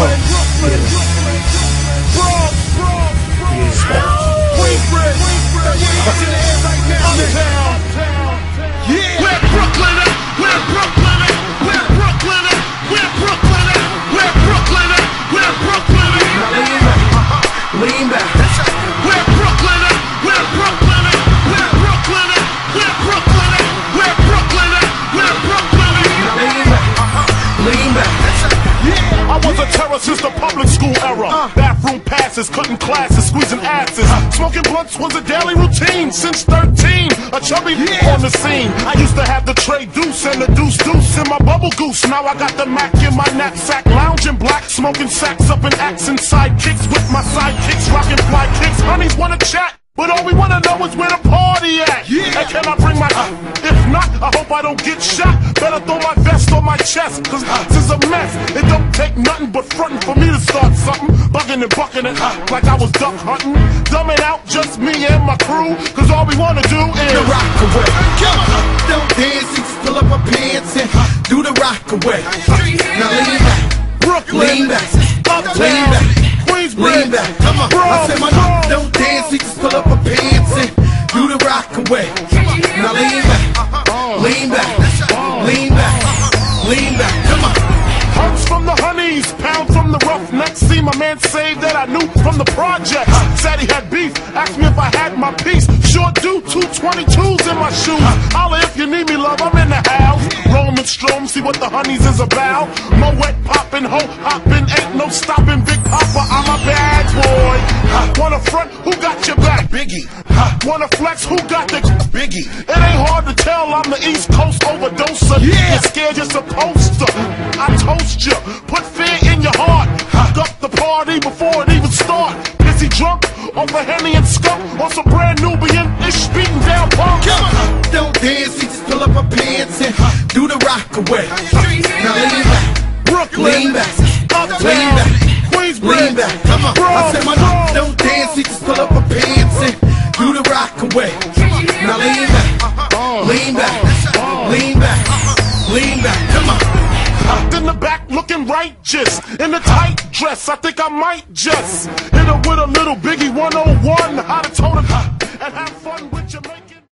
Brooklyn, Brooklyn, since the public school era. Uh. Bathroom passes, cutting classes, squeezing asses. Uh. Smoking blunts was a daily routine since 13. A chubby on the scene. I used to have the tray deuce and the deuce deuce in my bubble goose. Now I got the Mac in my knapsack, lounging black, smoking sacks up in accent sidekicks with my sidekicks, rocking fly kicks. Honeys wanna chat. But all we wanna know is where the party at. And can I bring my uh. If not, I hope I don't get shot. Better throw my vest on my chest, cause this is a mess. It take nothing but frontin' for me to start something. Bugging and bucking it like I was duck hunting. Dumbing out just me and my crew, cause all we wanna do is The rock away. Don't dance, you just pull up my pants and do the rock away. From the roughnecks. See my man say that I knew from the projects. Said he had beef, asked me if I had my piece. Sure do, 222s in my shoes. Holla if you need me, love, I'm in the house. Roman Strom, see what the honeys is about. Moet poppin', ho hoppin', ain't no stopping. Big Papa, I'm a bad boy. Wanna front, who got your back? Biggie, Wanna flex, who got the Biggie. It ain't hard to tell I'm the East Coast overdoser. Yeah. You're scared you're supposed to. I toast you. Put party before it even start. Is he drunk off a Henny and skunk? On some Brand Nubian ish beating down punk? Come on. Don't dance, you just pull up my pants and do the rock away. Now lean back, Brooklyn, lean back, Uptown, lean back, Queensbridge, lean back. Come on. I said my Bronx. don't dance, you just pull up my pants and do the rock away. Now lean back, uh-huh. lean back, uh-huh. lean back, lean back. Come on. up in the back looking righteous. In a tight dress, I think I might just hit her with a little Biggie 101. I'd told her and have fun with.